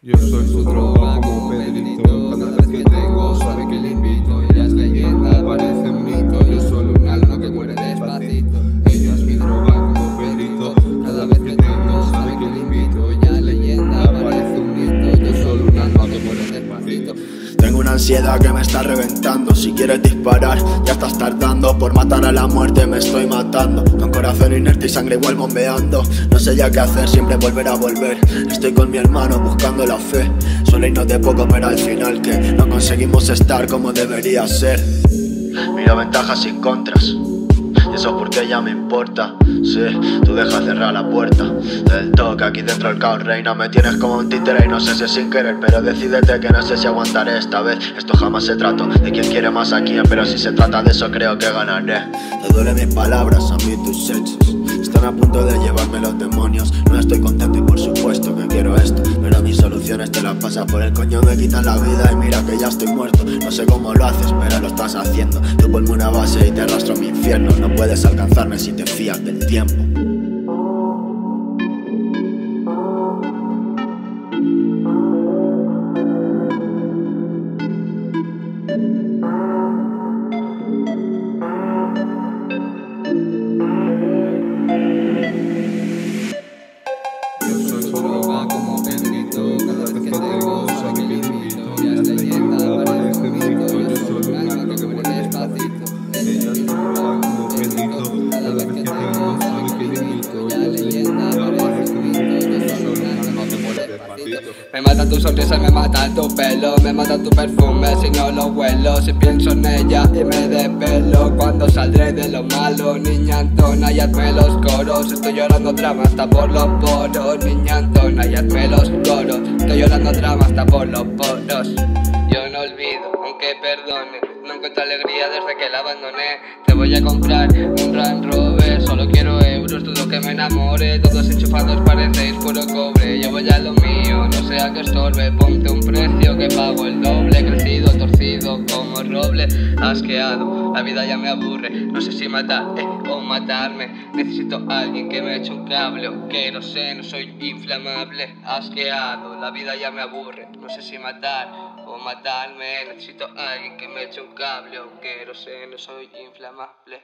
Yo soy su droga como Pedrito, cada vez que tengo sabe que le invito. Una ansiedad que me está reventando. Si quieres disparar, ya estás tardando. Por matar a la muerte me estoy matando. Con corazón inerte y sangre igual bombeando. No sé ya qué hacer, siempre volver a volver. Estoy con mi hermano buscando la fe. Suele irnos de poco pero al final que No conseguimos estar como debería ser. Miro ventajas y contras eso es porque ya me importa. Sí, tú dejas cerrar la puerta. Del toque aquí dentro el caos reina. Me tienes como un títere y no sé si es sin querer Pero decídete que no sé si aguantaré esta vez. Esto jamás se trata de quien quiere más a quién Pero si se trata de eso creo que ganaré. Te duelen mis palabras, a mí tus hechos. Están a punto de llevarme los demonios. No estoy contento y por supuesto que quiero esto. Pero mis soluciones te las pasas por el coño. Me quitan la vida y mira que ya estoy muerto. No sé cómo lo haces pero lo estás haciendo Ponme una base y te arrastro a mi infierno. No puedes alcanzarme si te fías del tiempo Me mata tu sonrisa, me mata tu pelo, me mata tu perfume. Si no lo huelo, si pienso en ella y me desvelo. Cuando saldré de lo malo, niña Antona y los coros, estoy llorando drama hasta por los poros, niña Antona y los coros, estoy llorando drama hasta por los poros. Yo no olvido, aunque perdone, no encuentro alegría desde que la abandoné. Te voy a comprar un Range Rover, solo quiero que me enamore. Todos enchufados parecéis puro cobre. Yo voy a lo mío, no sea que estorbe. Ponte un precio que pago el doble. Crecido, torcido como roble. Asqueado, la vida ya me aburre. No sé si matar eh, o matarme. Necesito alguien que me eche un cable. O que no sé, no soy inflamable. Asqueado, la vida ya me aburre. No sé si matar o matarme. Necesito alguien que me eche un cable. Aunque no sé, no soy inflamable.